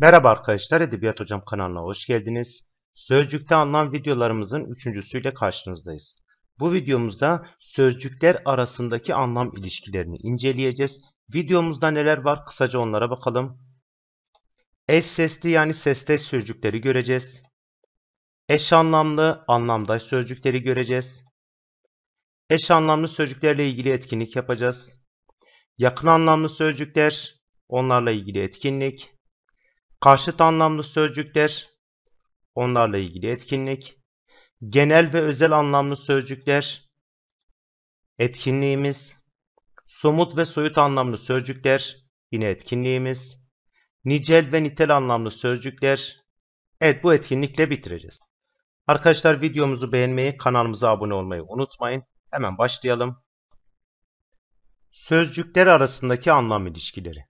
Merhaba arkadaşlar, Edebiyat Hocam kanalına hoş geldiniz. Sözcükte anlam videolarımızın üçüncüsüyle karşınızdayız. Bu videomuzda sözcükler arasındaki anlam ilişkilerini inceleyeceğiz. Videomuzda neler var kısaca onlara bakalım. Eş sesli yani sesteş sözcükleri göreceğiz. Eş anlamlı, anlamdaş sözcükleri göreceğiz. Eş anlamlı sözcüklerle ilgili etkinlik yapacağız. Yakın anlamlı sözcükler, onlarla ilgili etkinlik. Karşıt anlamlı sözcükler, onlarla ilgili etkinlik. Genel ve özel anlamlı sözcükler, etkinliğimiz. Somut ve soyut anlamlı sözcükler, yine etkinliğimiz. Nicel ve nitel anlamlı sözcükler. Evet bu etkinlikle bitireceğiz. Arkadaşlar videomuzu beğenmeyi, kanalımıza abone olmayı unutmayın. Hemen başlayalım. Sözcükler arasındaki anlam ilişkileri.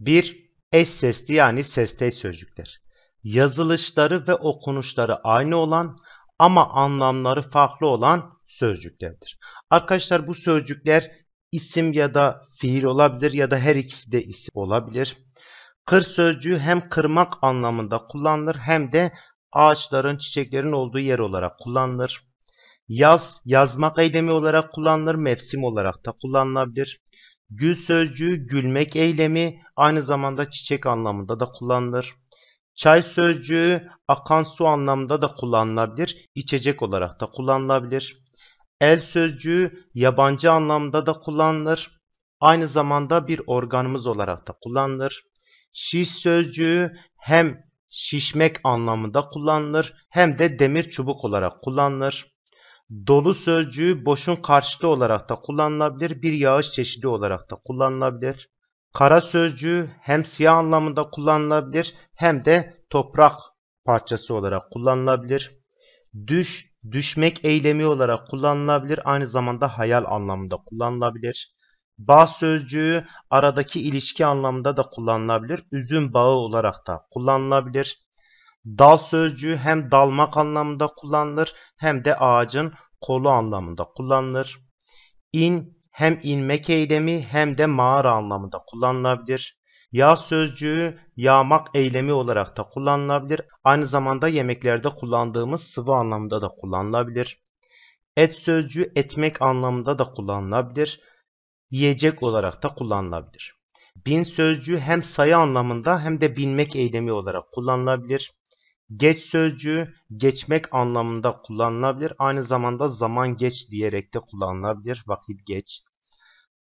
1. Eş sesli yani sesteş sözcükler. Yazılışları ve okunuşları aynı olan ama anlamları farklı olan sözcüklerdir. Arkadaşlar bu sözcükler isim ya da fiil olabilir ya da her ikisi de isim olabilir. Kır sözcüğü hem kırmak anlamında kullanılır hem de ağaçların, çiçeklerin olduğu yer olarak kullanılır. Yaz, yazmak eylemi olarak kullanılır, mevsim olarak da kullanılabilir. Gül sözcüğü gülmek eylemi aynı zamanda çiçek anlamında da kullanılır. Çay sözcüğü akan su anlamında da kullanılabilir, içecek olarak da kullanılabilir. El sözcüğü yabancı anlamda da kullanılır. Aynı zamanda bir organımız olarak da kullanılır. Şiş sözcüğü hem şişmek anlamında kullanılır hem de demir çubuk olarak kullanılır. Dolu sözcüğü boşun karşılığı olarak da kullanılabilir, bir yağış çeşidi olarak da kullanılabilir. Kara sözcüğü hem siyah anlamında kullanılabilir hem de toprak parçası olarak kullanılabilir. Düş, düşmek eylemi olarak kullanılabilir, aynı zamanda hayal anlamında kullanılabilir. Bağ sözcüğü aradaki ilişki anlamında da kullanılabilir, üzüm bağı olarak da kullanılabilir. Dal sözcüğü hem dalmak anlamında kullanılır hem de ağacın kolu anlamında kullanılır. İn hem inmek eylemi hem de mağara anlamında kullanılabilir. Yağ sözcüğü yağmak eylemi olarak da kullanılabilir. Aynı zamanda yemeklerde kullandığımız sıvı anlamında da kullanılabilir. Et sözcüğü etmek anlamında da kullanılabilir. Yiyecek olarak da kullanılabilir. Bin sözcüğü hem sayı anlamında hem de binmek eylemi olarak kullanılabilir. Geç sözcüğü geçmek anlamında kullanılabilir. Aynı zamanda zaman geç diyerek de kullanılabilir. Vakit geç.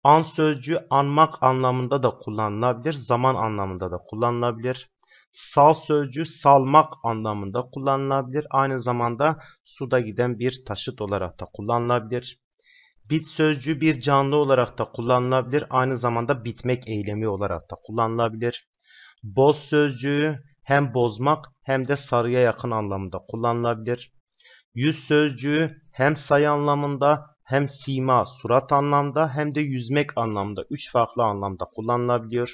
An sözcüğü anmak anlamında da kullanılabilir. Zaman anlamında da kullanılabilir. Sal sözcüğü salmak anlamında kullanılabilir. Aynı zamanda suda giden bir taşıt olarak da kullanılabilir. Bit sözcüğü bir canlı olarak da kullanılabilir. Aynı zamanda bitmek eylemi olarak da kullanılabilir. Boz sözcüğü hem bozmak hem de sarıya yakın anlamında kullanılabilir. Yüz sözcüğü hem sayı anlamında hem sima, surat anlamda hem de yüzmek anlamda üç farklı anlamda kullanılabiliyor.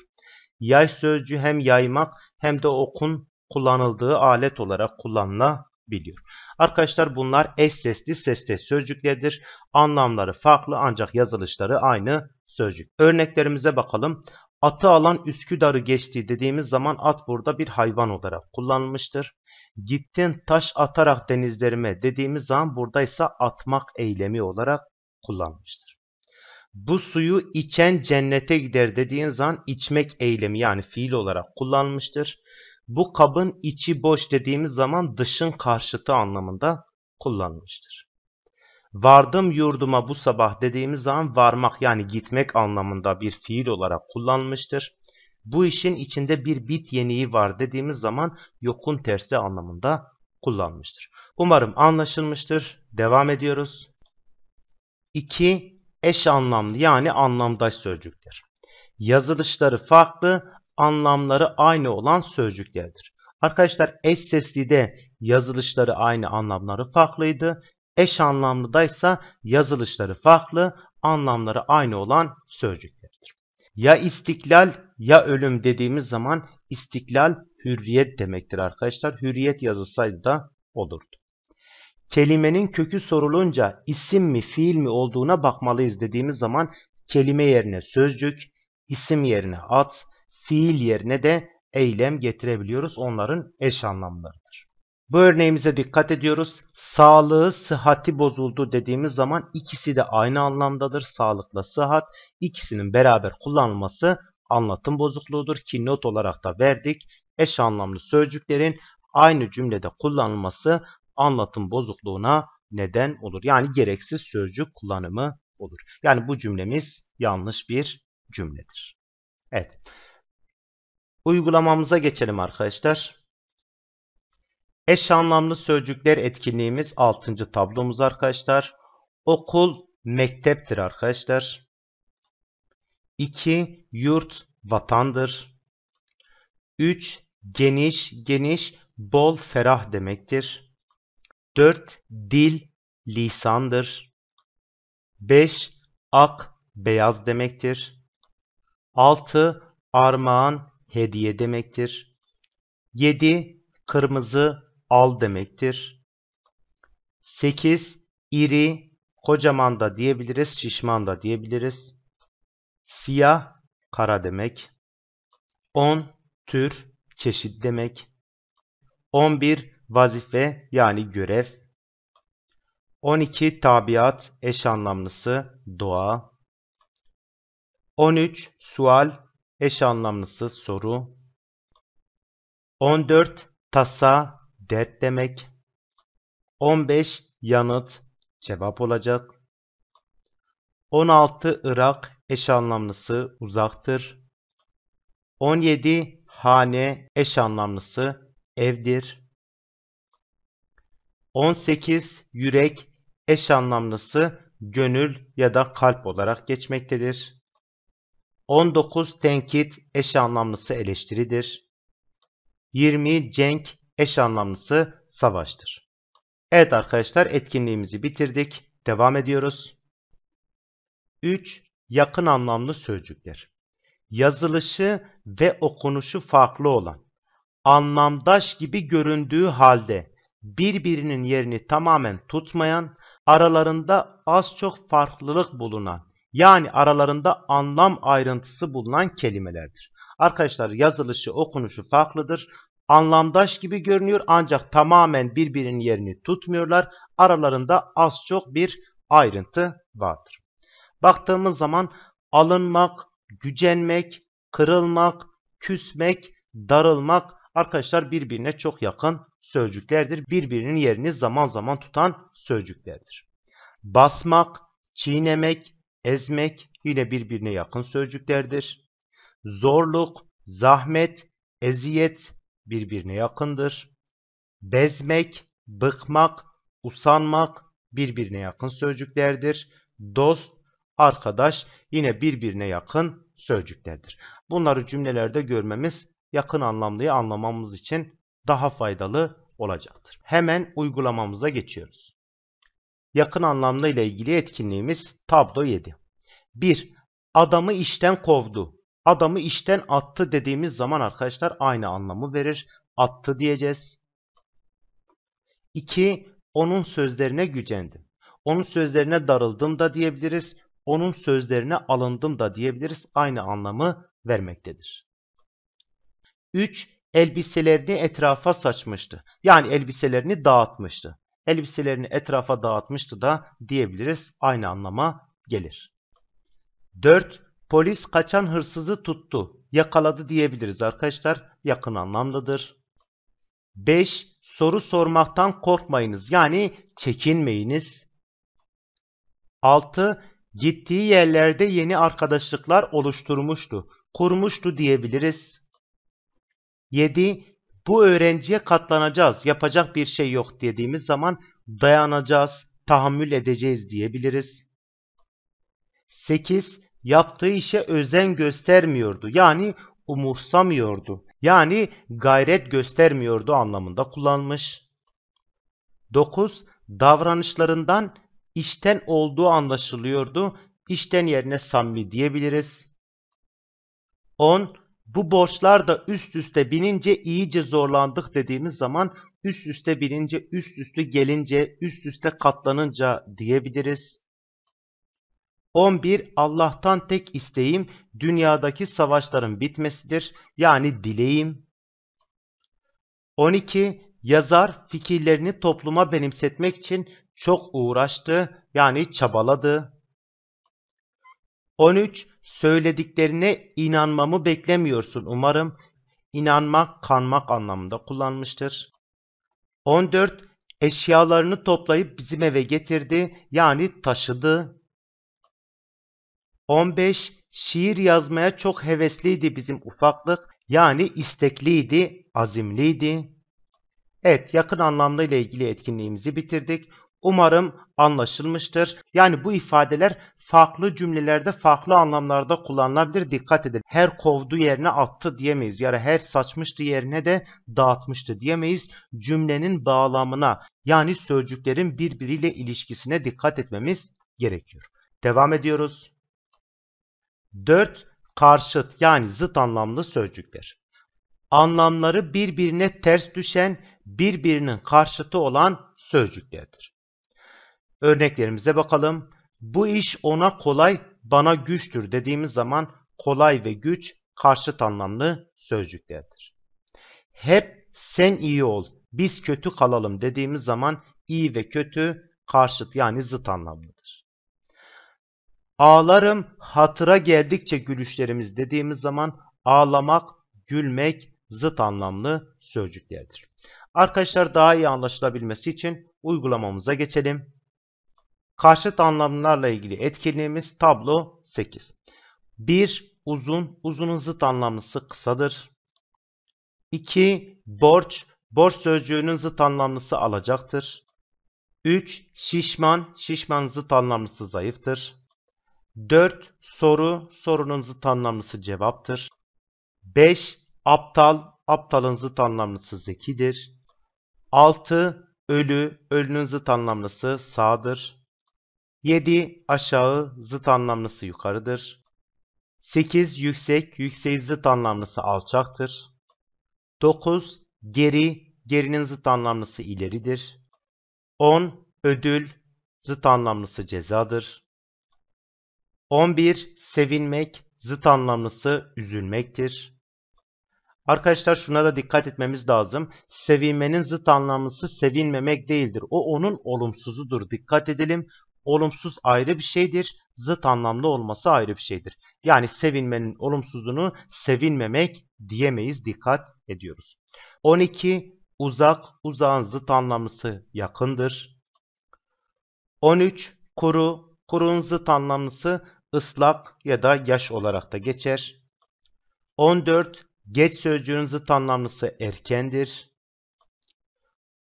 Yay sözcüğü hem yaymak hem de okun kullanıldığı alet olarak kullanılabiliyor. Arkadaşlar bunlar eş sesli sesli sözcüklerdir. Anlamları farklı ancak yazılışları aynı sözcük. Örneklerimize bakalım. Atı alan Üsküdar'ı geçti dediğimiz zaman at burada bir hayvan olarak kullanılmıştır. Gittin taş atarak denizlerime dediğimiz zaman burada ise atmak eylemi olarak kullanılmıştır. Bu suyu içen cennete gider dediğin zaman içmek eylemi yani fiil olarak kullanılmıştır. Bu kabın içi boş dediğimiz zaman dışın karşıtı anlamında kullanılmıştır. Vardım yurduma bu sabah dediğimiz zaman varmak yani gitmek anlamında bir fiil olarak kullanılmıştır. Bu işin içinde bir bit yeniği var dediğimiz zaman yokun tersi anlamında kullanmıştır. Umarım anlaşılmıştır. Devam ediyoruz. 2. Eş anlamlı yani anlamdaş sözcükler. Yazılışları farklı, anlamları aynı olan sözcüklerdir. Arkadaşlar eş sesli de yazılışları aynı anlamları farklıydı. Eş anlamlıdaysa yazılışları farklı, anlamları aynı olan sözcüklerdir. Ya istiklal ya ölüm dediğimiz zaman istiklal hürriyet demektir arkadaşlar. Hürriyet yazılsaydı da olurdu. Kelimenin kökü sorulunca isim mi fiil mi olduğuna bakmalıyız dediğimiz zaman kelime yerine sözcük, isim yerine at, fiil yerine de eylem getirebiliyoruz. Onların eş anlamlarıdır. Bu örneğimize dikkat ediyoruz. Sağlığı, sıhhati bozuldu dediğimiz zaman ikisi de aynı anlamdadır. Sağlıkla sıhhat ikisinin beraber kullanılması anlatım bozukluğudur ki not olarak da verdik. Eş anlamlı sözcüklerin aynı cümlede kullanılması anlatım bozukluğuna neden olur. Yani gereksiz sözcük kullanımı olur. Yani bu cümlemiz yanlış bir cümledir. Evet. Uygulamamıza geçelim arkadaşlar. Eş anlamlı sözcükler etkinliğimiz 6. tablomuz arkadaşlar. Okul mekteptir arkadaşlar. 2. Yurt vatandır. 3. Geniş, geniş, bol, ferah demektir. 4. Dil, lisandır. 5. Ak, beyaz demektir. 6. Armağan, hediye demektir. 7. Kırmızı, al demektir. 8. iri, kocaman da diyebiliriz, şişman da diyebiliriz. Siyah, kara demek. 10. Tür, çeşit demek. 11. Vazife yani görev. 12. Tabiat, eş anlamlısı, doğa. 13. Sual, eş anlamlısı, soru. 14. Tasa, dert demek. 15. Yanıt, cevap olacak. 16. Irak, eş anlamlısı, uzaktır. 17. Hane, eş anlamlısı, evdir. 18. Yürek, eş anlamlısı, gönül ya da kalp olarak geçmektedir. 19. Tenkit, eş anlamlısı eleştiridir. 20. Cenk, eş anlamlısı savaştır. Evet arkadaşlar etkinliğimizi bitirdik. Devam ediyoruz. 3. Yakın anlamlı sözcükler. Yazılışı ve okunuşu farklı olan, anlamdaş gibi göründüğü halde birbirinin yerini tamamen tutmayan, aralarında az çok farklılık bulunan, yani aralarında anlam ayrıntısı bulunan kelimelerdir. Arkadaşlar yazılışı, okunuşu farklıdır. Anlamdaş gibi görünüyor ancak tamamen birbirinin yerini tutmuyorlar. Aralarında az çok bir ayrıntı vardır. Baktığımız zaman alınmak, gücenmek, kırılmak, küsmek, darılmak arkadaşlar birbirine çok yakın sözcüklerdir. Birbirinin yerini zaman zaman tutan sözcüklerdir. Basmak, çiğnemek, ezmek yine birbirine yakın sözcüklerdir. Zorluk, zahmet, eziyet birbirine yakındır. Bezmek, bıkmak, usanmak birbirine yakın sözcüklerdir. Dost, arkadaş yine birbirine yakın sözcüklerdir. Bunları cümlelerde görmemiz yakın anlamlıyı anlamamız için daha faydalı olacaktır. Hemen uygulamamıza geçiyoruz. Yakın anlamlı ile ilgili etkinliğimiz tablo 7. 1. Adamı işten kovdu. Adamı işten attı dediğimiz zaman arkadaşlar aynı anlamı verir. Attı diyeceğiz. 2. Onun sözlerine gücendim. Onun sözlerine darıldım da diyebiliriz. Onun sözlerine alındım da diyebiliriz. Aynı anlamı vermektedir. 3. Elbiselerini etrafa saçmıştı. Yani elbiselerini dağıtmıştı. Elbiselerini etrafa dağıtmıştı da diyebiliriz. Aynı anlama gelir. 4. Polis kaçan hırsızı tuttu. Yakaladı diyebiliriz arkadaşlar. Yakın anlamlıdır. 5. Soru sormaktan korkmayınız. Yani çekinmeyiniz. 6. Gittiği yerlerde yeni arkadaşlıklar oluşturmuştu. Kurmuştu diyebiliriz. 7. Bu öğrenciye katlanacağız. Yapacak bir şey yok dediğimiz zaman dayanacağız, tahammül edeceğiz diyebiliriz. 8. Yaptığı işe özen göstermiyordu. Yani umursamıyordu. Yani gayret göstermiyordu anlamında kullanmış. 9. Davranışlarından işten olduğu anlaşılıyordu. İşten yerine samimi diyebiliriz. 10. Bu borçlar da üst üste binince iyice zorlandık dediğimiz zaman üst üste binince, üst üste gelince, üst üste katlanınca diyebiliriz. 11 Allah'tan tek isteğim dünyadaki savaşların bitmesidir. Yani dileğim. 12 Yazar fikirlerini topluma benimsetmek için çok uğraştı yani çabaladı. 13 Söylediklerine inanmamı beklemiyorsun umarım. İnanmak, kanmak anlamında kullanmıştır. 14 Eşyalarını toplayıp bizim eve getirdi yani taşıdı. 15 Şiir yazmaya çok hevesliydi bizim ufaklık yani istekliydi, azimliydi. Evet yakın anlamda ile ilgili etkinliğimizi bitirdik. Umarım anlaşılmıştır. Yani bu ifadeler farklı cümlelerde farklı anlamlarda kullanılabilir. Dikkat edin. Her kovdu yerine attı diyemeyiz. Yani her saçmıştı yerine de dağıtmıştı diyemeyiz. Cümlenin bağlamına yani sözcüklerin birbiriyle ilişkisine dikkat etmemiz gerekiyor. Devam ediyoruz. 4. Karşıt yani zıt anlamlı sözcükler. Anlamları birbirine ters düşen, birbirinin karşıtı olan sözcüklerdir. Örneklerimize bakalım. Bu iş ona kolay, bana güçtür dediğimiz zaman kolay ve güç karşıt anlamlı sözcüklerdir. Hep sen iyi ol, biz kötü kalalım dediğimiz zaman iyi ve kötü karşıt yani zıt anlamlıdır. Ağlarım hatıra geldikçe gülüşlerimiz dediğimiz zaman ağlamak, gülmek zıt anlamlı sözcüklerdir. Arkadaşlar daha iyi anlaşılabilmesi için uygulamamıza geçelim. Karşıt anlamlarla ilgili etkinliğimiz tablo 8. 1. Uzun, uzunun zıt anlamlısı kısadır. 2. Borç, borç sözcüğünün zıt anlamlısı alacaktır. 3. Şişman, şişman zıt anlamlısı zayıftır. 4. Soru, sorunun zıt anlamlısı cevaptır. 5. Aptal, aptalın zıt anlamlısı zekidir. 6. Ölü, ölünün zıt anlamlısı sağdır. 7. Aşağı, zıt anlamlısı yukarıdır. 8. Yüksek, yükseği zıt anlamlısı alçaktır. 9. Geri, gerinin zıt anlamlısı ileridir. 10. Ödül, zıt anlamlısı cezadır. 11. Sevinmek, zıt anlamlısı üzülmektir. Arkadaşlar şuna da dikkat etmemiz lazım. Sevinmenin zıt anlamlısı sevinmemek değildir. O onun olumsuzudur. Dikkat edelim. Olumsuz ayrı bir şeydir. Zıt anlamlı olması ayrı bir şeydir. Yani sevinmenin olumsuzluğunu sevinmemek diyemeyiz. Dikkat ediyoruz. 12. Uzak, uzağın zıt anlamlısı yakındır. 13. Kuru, kurun zıt anlamlısı ıslak ya da yaş olarak da geçer. 14. Geç sözcüğünün zıt anlamlısı erkendir.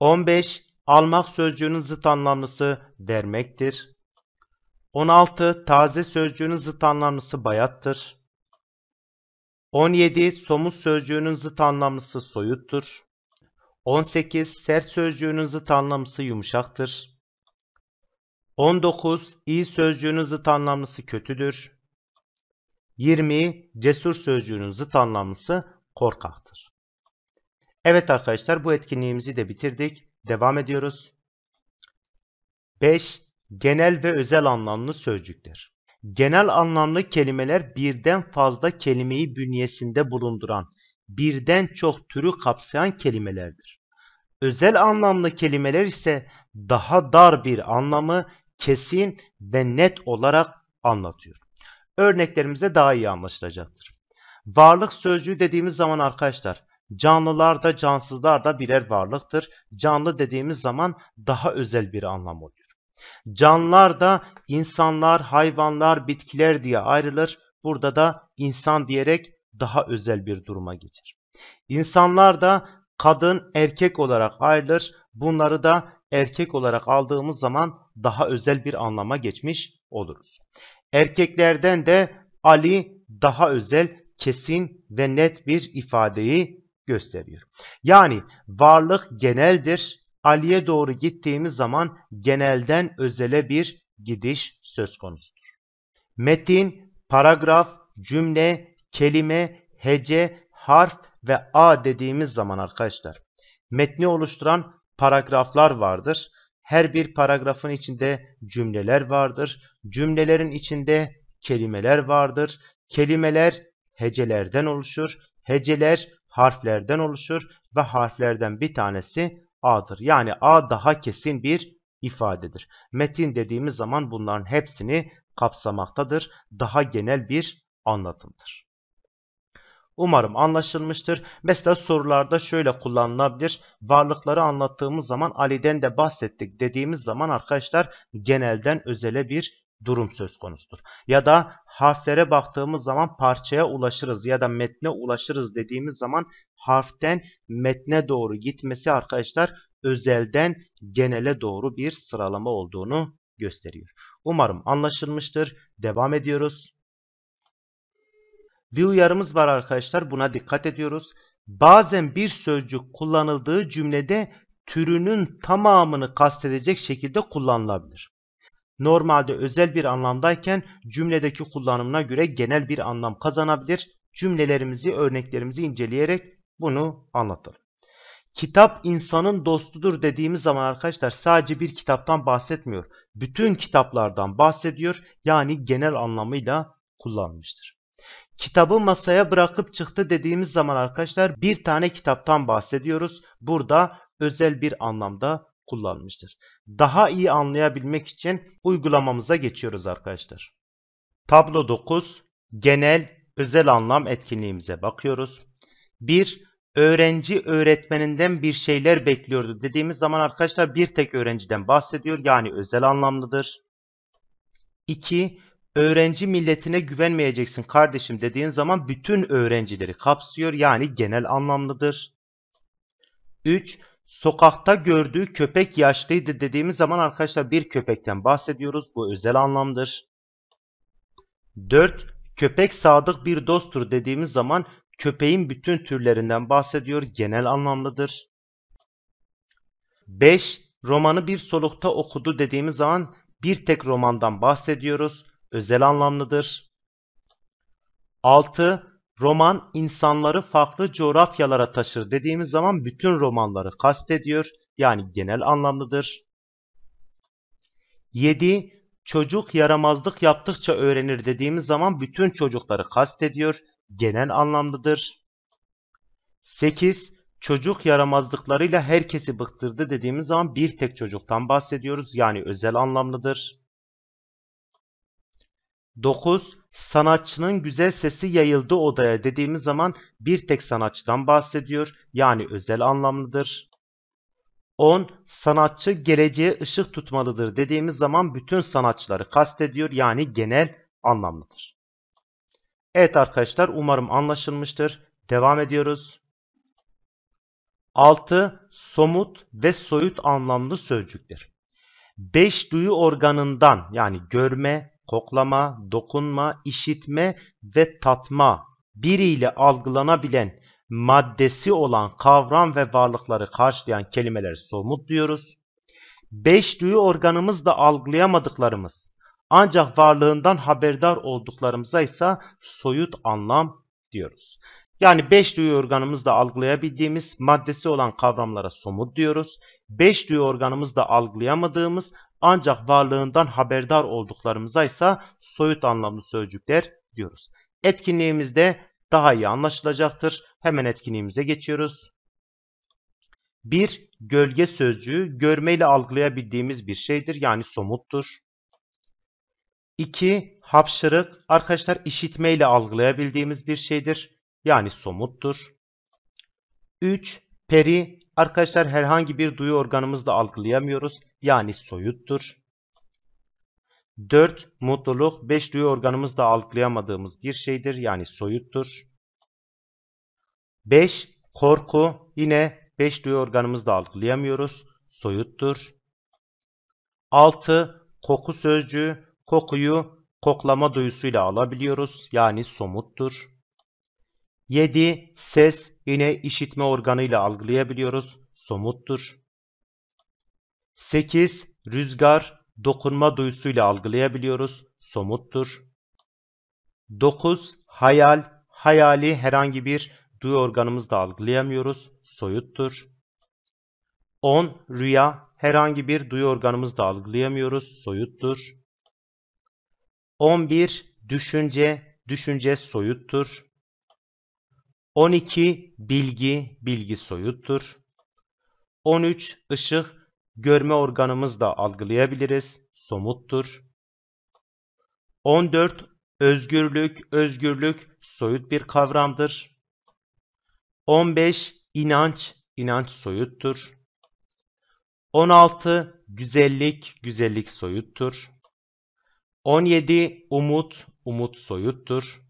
15. Almak sözcüğünün zıt anlamlısı vermektir. 16. Taze sözcüğünün zıt anlamlısı bayattır. 17. Somut sözcüğünün zıt anlamlısı soyuttur. 18. Sert sözcüğünün zıt anlamlısı yumuşaktır. 19. İyi sözcüğünün zıt anlamlısı kötüdür. 20. Cesur sözcüğünün zıt anlamlısı korkaktır. Evet arkadaşlar bu etkinliğimizi de bitirdik. Devam ediyoruz. 5. Genel ve özel anlamlı sözcükler. Genel anlamlı kelimeler birden fazla kelimeyi bünyesinde bulunduran, birden çok türü kapsayan kelimelerdir. Özel anlamlı kelimeler ise daha dar bir anlamı kesin ve net olarak anlatıyor örneklerimize daha iyi anlaşılacaktır. Varlık sözcüğü dediğimiz zaman arkadaşlar canlılar da cansızlar da birer varlıktır. Canlı dediğimiz zaman daha özel bir anlam oluyor. Canlılar da insanlar, hayvanlar, bitkiler diye ayrılır. Burada da insan diyerek daha özel bir duruma geçer. İnsanlar da kadın, erkek olarak ayrılır. Bunları da erkek olarak aldığımız zaman daha özel bir anlama geçmiş oluruz. Erkeklerden de Ali daha özel, kesin ve net bir ifadeyi gösteriyor. Yani varlık geneldir. Ali'ye doğru gittiğimiz zaman genelden özele bir gidiş söz konusudur. Metin, paragraf, cümle, kelime, hece, harf ve a dediğimiz zaman arkadaşlar metni oluşturan paragraflar vardır. Her bir paragrafın içinde cümleler vardır. Cümlelerin içinde kelimeler vardır. Kelimeler hecelerden oluşur. Heceler harflerden oluşur ve harflerden bir tanesi A'dır. Yani A daha kesin bir ifadedir. Metin dediğimiz zaman bunların hepsini kapsamaktadır. Daha genel bir anlatımdır. Umarım anlaşılmıştır. Mesela sorularda şöyle kullanılabilir. Varlıkları anlattığımız zaman Ali'den de bahsettik dediğimiz zaman arkadaşlar genelden özele bir durum söz konusudur. Ya da harflere baktığımız zaman parçaya ulaşırız ya da metne ulaşırız dediğimiz zaman harften metne doğru gitmesi arkadaşlar özelden genele doğru bir sıralama olduğunu gösteriyor. Umarım anlaşılmıştır. Devam ediyoruz. Bir uyarımız var arkadaşlar. Buna dikkat ediyoruz. Bazen bir sözcük kullanıldığı cümlede türünün tamamını kastedecek şekilde kullanılabilir. Normalde özel bir anlamdayken cümledeki kullanımına göre genel bir anlam kazanabilir. Cümlelerimizi, örneklerimizi inceleyerek bunu anlatalım. Kitap insanın dostudur dediğimiz zaman arkadaşlar sadece bir kitaptan bahsetmiyor. Bütün kitaplardan bahsediyor. Yani genel anlamıyla kullanmıştır. Kitabı masaya bırakıp çıktı dediğimiz zaman arkadaşlar bir tane kitaptan bahsediyoruz. Burada özel bir anlamda kullanmıştır. Daha iyi anlayabilmek için uygulamamıza geçiyoruz arkadaşlar. Tablo 9 genel özel anlam etkinliğimize bakıyoruz. 1. Öğrenci öğretmeninden bir şeyler bekliyordu dediğimiz zaman arkadaşlar bir tek öğrenciden bahsediyor yani özel anlamlıdır. 2. Öğrenci milletine güvenmeyeceksin kardeşim dediğin zaman bütün öğrencileri kapsıyor yani genel anlamlıdır. 3. Sokakta gördüğü köpek yaşlıydı dediğimiz zaman arkadaşlar bir köpekten bahsediyoruz. Bu özel anlamdır. 4. Köpek sadık bir dosttur dediğimiz zaman köpeğin bütün türlerinden bahsediyor. Genel anlamlıdır. 5. Romanı bir solukta okudu dediğimiz zaman bir tek romandan bahsediyoruz. Özel anlamlıdır. 6. Roman insanları farklı coğrafyalara taşır dediğimiz zaman bütün romanları kastediyor. Yani genel anlamlıdır. 7. Çocuk yaramazlık yaptıkça öğrenir dediğimiz zaman bütün çocukları kastediyor. Genel anlamlıdır. 8. Çocuk yaramazlıklarıyla herkesi bıktırdı dediğimiz zaman bir tek çocuktan bahsediyoruz. Yani özel anlamlıdır. 9. Sanatçının güzel sesi yayıldı odaya dediğimiz zaman bir tek sanatçıdan bahsediyor. Yani özel anlamlıdır. 10. Sanatçı geleceğe ışık tutmalıdır dediğimiz zaman bütün sanatçıları kastediyor. Yani genel anlamlıdır. Evet arkadaşlar umarım anlaşılmıştır. Devam ediyoruz. 6. Somut ve soyut anlamlı sözcükler. 5 duyu organından yani görme, koklama, dokunma, işitme ve tatma biriyle algılanabilen maddesi olan kavram ve varlıkları karşılayan kelimeler somut diyoruz. Beş duyu organımız da algılayamadıklarımız ancak varlığından haberdar olduklarımıza ise soyut anlam diyoruz. Yani beş duyu organımızda algılayabildiğimiz maddesi olan kavramlara somut diyoruz. Beş duyu organımızda algılayamadığımız ancak varlığından haberdar olduklarımıza ise soyut anlamlı sözcükler diyoruz. Etkinliğimizde daha iyi anlaşılacaktır. Hemen etkinliğimize geçiyoruz. 1. Gölge sözcüğü görmeyle algılayabildiğimiz bir şeydir. Yani somuttur. 2. Hapşırık arkadaşlar işitmeyle algılayabildiğimiz bir şeydir. Yani somuttur. 3. Peri arkadaşlar herhangi bir duyu organımızla algılayamıyoruz. Yani soyuttur. 4. Mutluluk 5 duyu organımızla algılayamadığımız bir şeydir. Yani soyuttur. 5. Korku yine 5 duyu organımızla algılayamıyoruz. Soyuttur. 6. Koku sözcüğü kokuyu koklama duyusuyla alabiliyoruz. Yani somuttur. 7. Ses yine işitme organıyla algılayabiliyoruz. Somuttur. 8. Rüzgar dokunma duyusuyla algılayabiliyoruz. Somuttur. 9. Hayal hayali herhangi bir duyu organımızla algılayamıyoruz. Soyuttur. 10. Rüya herhangi bir duyu organımız da algılayamıyoruz. Soyuttur. 11 düşünce, düşünce soyuttur. 12 bilgi, bilgi soyuttur. 13 ışık, görme organımız da algılayabiliriz. Somuttur. 14 özgürlük, özgürlük soyut bir kavramdır. 15 inanç, inanç soyuttur. 16 güzellik, güzellik soyuttur. 17 umut, umut soyuttur.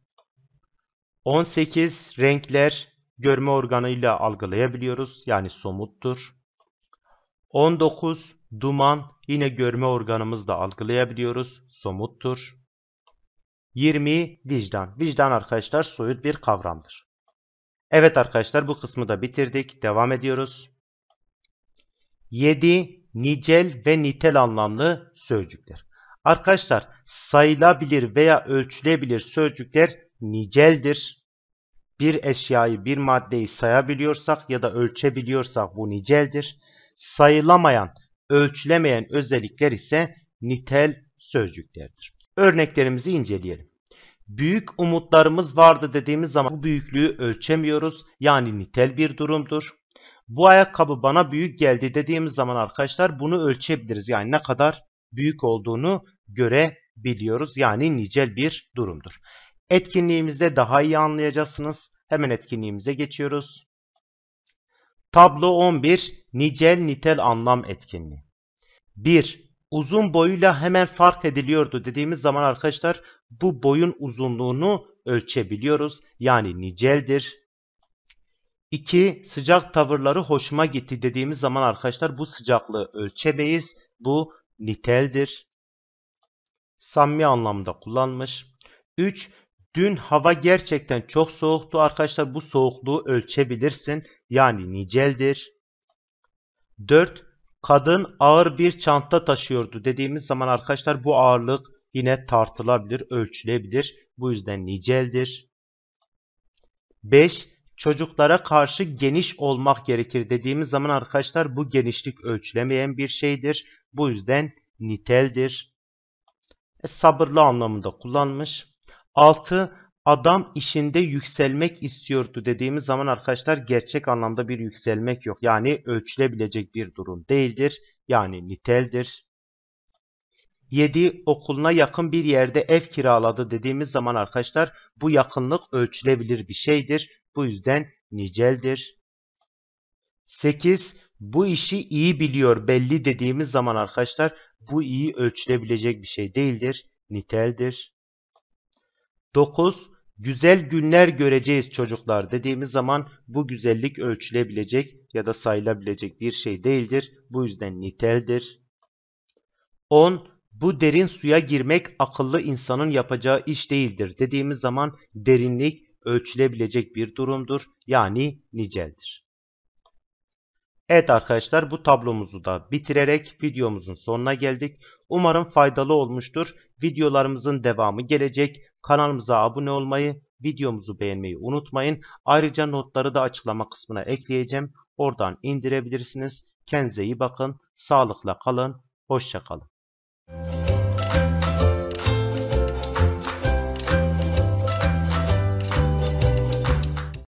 18 renkler görme organıyla algılayabiliyoruz yani somuttur. 19 duman yine görme organımızla algılayabiliyoruz somuttur. 20 vicdan. Vicdan arkadaşlar soyut bir kavramdır. Evet arkadaşlar bu kısmı da bitirdik. Devam ediyoruz. 7 nicel ve nitel anlamlı sözcükler. Arkadaşlar sayılabilir veya ölçülebilir sözcükler niceldir. Bir eşyayı, bir maddeyi sayabiliyorsak ya da ölçebiliyorsak bu niceldir. Sayılamayan, ölçülemeyen özellikler ise nitel sözcüklerdir. Örneklerimizi inceleyelim. Büyük umutlarımız vardı dediğimiz zaman bu büyüklüğü ölçemiyoruz. Yani nitel bir durumdur. Bu ayakkabı bana büyük geldi dediğimiz zaman arkadaşlar bunu ölçebiliriz. Yani ne kadar büyük olduğunu görebiliyoruz. Yani nicel bir durumdur. Etkinliğimizde daha iyi anlayacaksınız. Hemen etkinliğimize geçiyoruz. Tablo 11 nicel nitel anlam etkinliği. 1. Uzun boyuyla hemen fark ediliyordu dediğimiz zaman arkadaşlar bu boyun uzunluğunu ölçebiliyoruz. Yani niceldir. 2. Sıcak tavırları hoşuma gitti dediğimiz zaman arkadaşlar bu sıcaklığı ölçemeyiz. Bu niteldir. Samimi anlamda kullanmış. 3. Dün hava gerçekten çok soğuktu arkadaşlar. Bu soğukluğu ölçebilirsin. Yani niceldir. 4. Kadın ağır bir çanta taşıyordu dediğimiz zaman arkadaşlar bu ağırlık yine tartılabilir, ölçülebilir. Bu yüzden niceldir. 5. Çocuklara karşı geniş olmak gerekir dediğimiz zaman arkadaşlar bu genişlik ölçülemeyen bir şeydir. Bu yüzden niteldir. E, sabırlı anlamında kullanmış. 6. Adam işinde yükselmek istiyordu dediğimiz zaman arkadaşlar gerçek anlamda bir yükselmek yok. Yani ölçülebilecek bir durum değildir. Yani niteldir. 7. Okuluna yakın bir yerde ev kiraladı dediğimiz zaman arkadaşlar bu yakınlık ölçülebilir bir şeydir. Bu yüzden niceldir. 8. Bu işi iyi biliyor belli dediğimiz zaman arkadaşlar bu iyi ölçülebilecek bir şey değildir. Niteldir. 9. Güzel günler göreceğiz çocuklar dediğimiz zaman bu güzellik ölçülebilecek ya da sayılabilecek bir şey değildir. Bu yüzden niteldir. 10. Bu derin suya girmek akıllı insanın yapacağı iş değildir dediğimiz zaman derinlik ölçülebilecek bir durumdur. Yani niceldir. Evet arkadaşlar bu tablomuzu da bitirerek videomuzun sonuna geldik. Umarım faydalı olmuştur. Videolarımızın devamı gelecek. Kanalımıza abone olmayı, videomuzu beğenmeyi unutmayın. Ayrıca notları da açıklama kısmına ekleyeceğim. Oradan indirebilirsiniz. Kendinize iyi bakın. Sağlıkla kalın. Hoşçakalın.